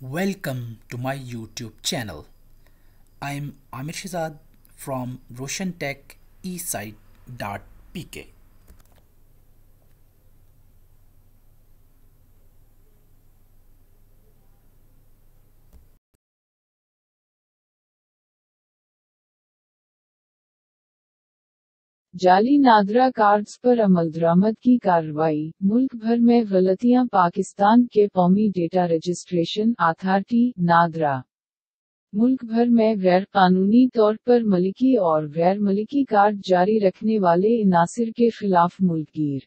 Welcome to my YouTube channel. I'm Amir Shizad from RoshanTech eSite.pk. जाली NADRA cards पर अमल दरामद की कार्रवाई। मुल्क भर में गलतियाँ पाकिस्तान के कौमी डेटा रजिस्ट्रेशन अथॉरिटी नादरा मुल्क भर में गैर कानूनी तौर पर मलिकी और गैर मलिकी कार्ड जारी रखने वाले इनासिर के खिलाफ मुल्कगीर।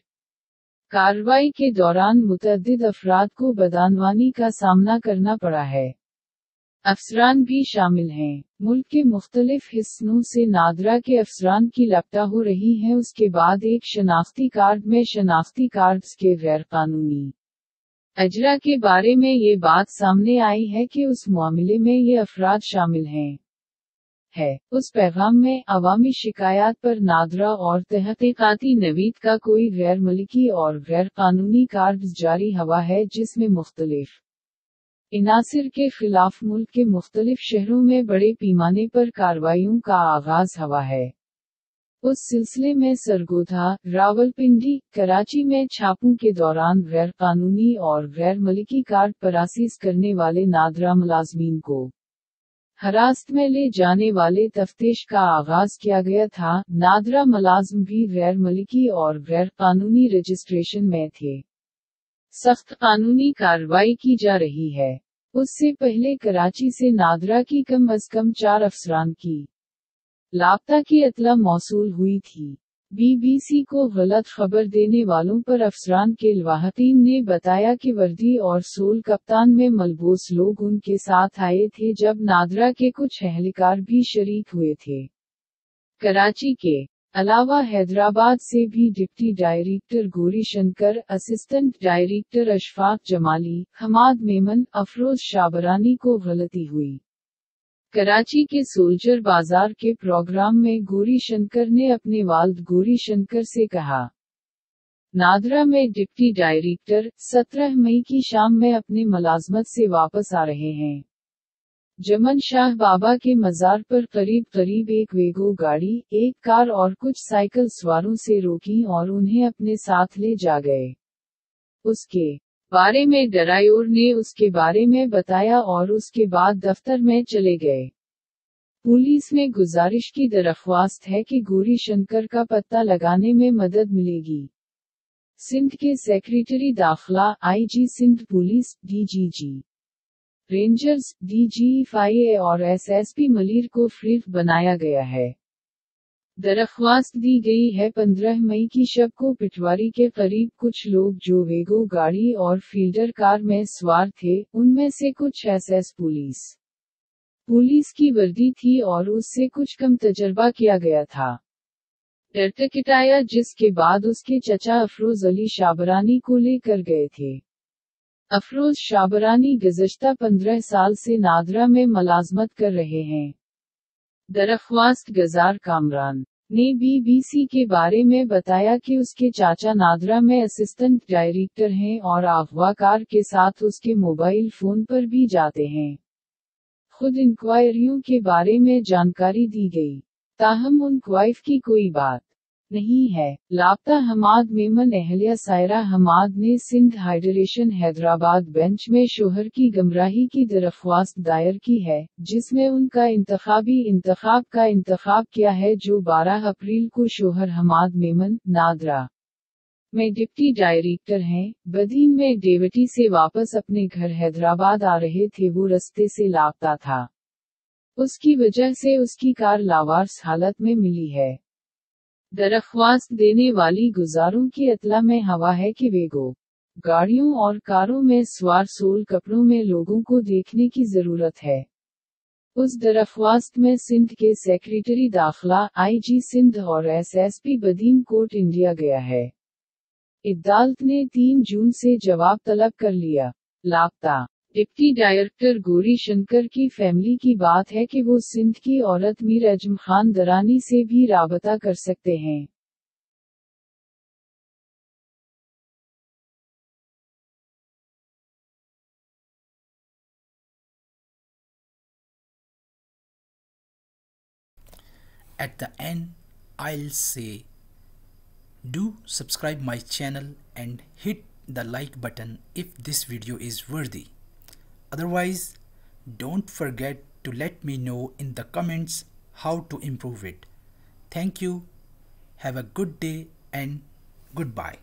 कार्रवाई के दौरान मुतद अफराद को बदानवानी का सामना करना पड़ा है। अफसरान भी शामिल हैं। मुल्क के मुख्तलिफ़ हिस्सों से नादरा के अफसरान की लपटा हो रही है। उसके बाद एक शनाख्ती कार्ड में शनाख्ती कार्ड्स के गैर कानूनी अजरा के बारे में ये बात सामने आई है कि उस मामले में ये अफराद शामिल हैं। है। उस पैगाम में अवामी शिकायत पर नादरा और तहकीकाती नवीद का कोई गैर मलिकी और गैर कानूनी कार्ड जारी हवा है, जिसमें मुख्तलिफ़ इनासिर के खिलाफ मुल्क के मुख्तलिफ़ शहरों में बड़े पैमाने पर कार्रवाइयों का आगाज़ हवा है। उस सिलसिले में सरगोधा, रावलपिंडी, कराची में छापों के दौरान गैर कानूनी और गैर मलिकी कार्ड परासीज करने वाले नादरा मुलाजमीन को हरास्त में ले जाने वाले तफ्तीश का आगाज़ किया गया था। नादरा मुलाजम भी गैर मलिकी और गैर कानूनी रजिस्ट्रेशन में थे। सख्त कानूनी कार्रवाई की जा रही है। उससे पहले कराची से नादरा की कम अज कम चार अफसरान की लापता की अतला मौसू हुई थी। बीबीसी को गलत खबर देने वालों पर अफसरान के लवाहतीन ने बताया कि वर्दी और सोल कप्तान में मलबूस लोग उनके साथ आए थे जब नादरा के कुछ एहलकार भी शरीक हुए थे। कराची के अलावा हैदराबाद से भी deputy director Gauri Shankar assistant director Ashfaq Jamali, Hammad Memon, Afroz Shabrani को गलती हुई। कराची के सोल्जर बाज़ार के प्रोग्राम में गोरी शंकर ने अपने वाल्द गोरी शंकर से कहा, नादरा में डिप्टी डायरेक्टर 17 मई की शाम में अपने मुलाजमत से वापस आ रहे हैं। जमन शाह बाबा के मजार पर करीब करीब एक वेगो गाड़ी, एक कार और कुछ साइकिल सवारों से रोकी और उन्हें अपने साथ ले जा गए। उसके बारे में डरायोर ने उसके बारे में बताया और उसके बाद दफ्तर में चले गए। पुलिस में गुजारिश की दरख्वास्त है कि गौरी शंकर का पता लगाने में मदद मिलेगी। सिंध के सेक्रेटरी दाखिला, IG Sindh police, DGG. Rangers DGFIA और एसएसपी मलिर को फ्रीफ बनाया गया है। दरख्वास्त दी गई है 15 मई की शब को पिटवारी के करीब कुछ लोग जो वेगो गाड़ी और फील्डर कार में सवार थे, उनमें से कुछ एसएस पुलिस। पुलिस की वर्दी थी और उससे कुछ कम तजर्बा किया गया था। डरटकिटाया जिसके बाद उसके चचा अफरोज अली शाबरानी को लेकर गए थे। अफरोज शाबरानी गुजश्ता पंद्रह साल से नादरा में मुलाजमत कर रहे हैं। दरख्वास्त, गजार कामरान। ने बीबीसी के बारे में बताया कि उसके चाचा नादरा में असिस्टेंट डायरेक्टर हैं और अगवाकार के साथ उसके मोबाइल फ़ोन पर भी जाते हैं। खुद इंक्वायरियों के बारे में जानकारी दी गई। ताहम उन क्वाइफ की कोई बात। नहीं है। लापता हमाद मेमन एहलिया सायरा हमाद ने सिंध हाइड्रेशन हैदराबाद बेंच में शोहर की गमराही की दरख्वास्त दायर की है, जिसमें उनका इंतखाबी इंतखाब का इंतखाब किया है जो 12 अप्रैल को शोहर हमाद मेमन, नादरा में डिप्टी डायरेक्टर हैं। बदीन में डेवटी से वापस अपने घर हैदराबाद आ रहे थे, वो रस्ते से लापता था। उसकी वजह से उसकी कार लावार्स हालत में मिली है। दरख्वास्त देने वाली गुजारों की अतला में हवा है कि वेगो गाड़ियों और कारों में सवार सोल कपड़ों में लोगों को देखने की ज़रूरत है। उस दरख्वास्त में सिंध के सेक्रेटरी दाखिला आईजी सिंध और एसएसपी बदीन कोर्ट इंडिया गया है। अदालत ने 3 जून से जवाब तलब कर लिया। लापता। डिप्टी डायरेक्टर गोरी शंकर की फैमिली की बात है कि वो सिंध की औरत मीर अजम खान दरानी से भी रबता कर सकते हैं At the end, I'll say do subscribe my channel and hit the like button if this video is worthy. Otherwise, don't forget to let me know in the comments how to improve it. Thank you. Have a good day and goodbye.